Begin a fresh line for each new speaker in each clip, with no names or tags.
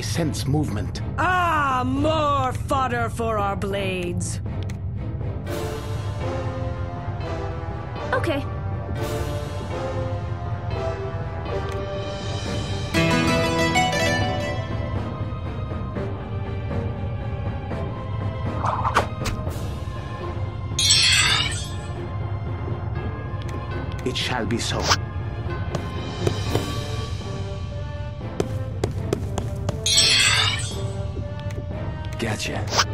sense movement.
Ah, more fodder for our blades.
Okay.
It shall be so.
Gotcha.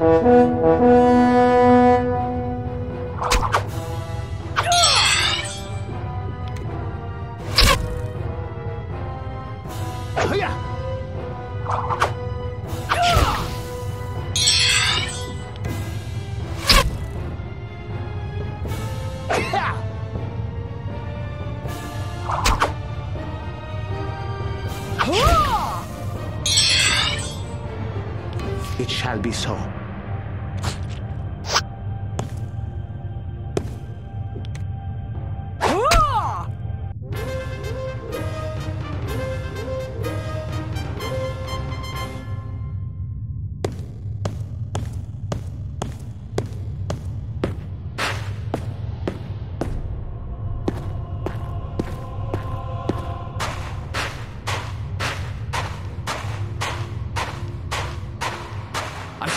It shall be so.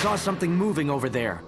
Saw something moving over there.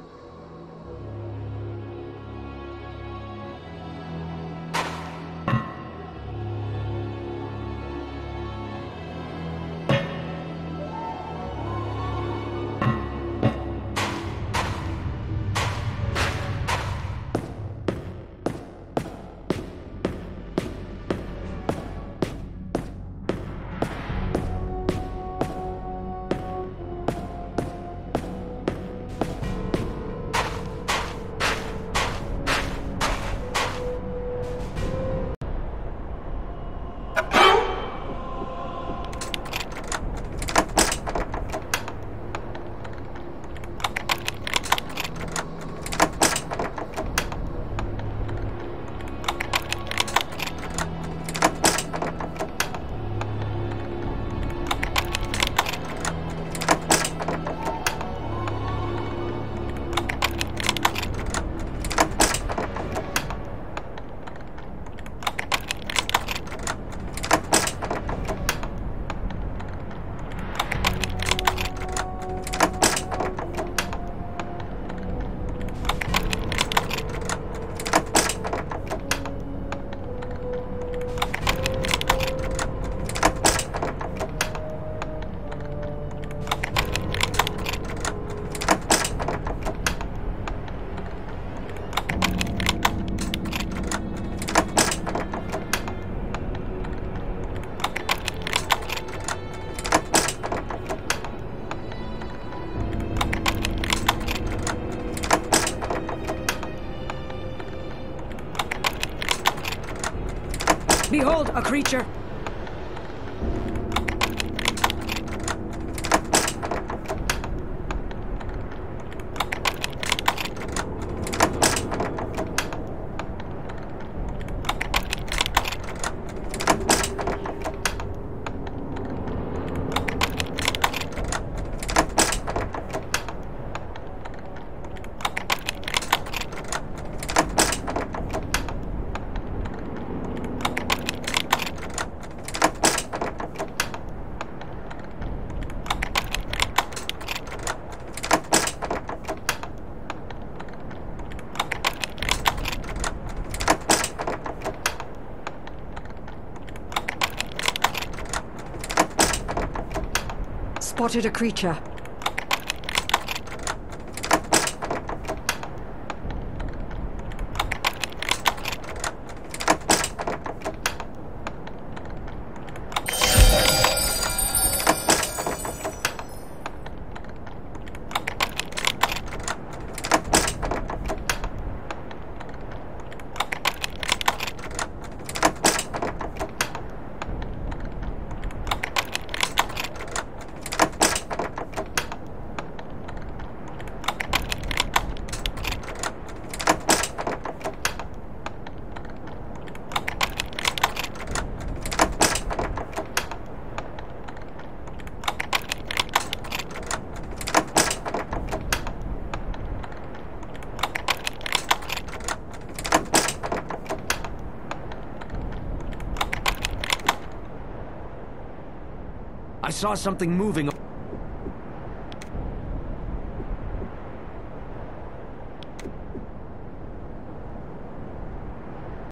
Behold, a creature. Spotted a creature.
I saw something moving.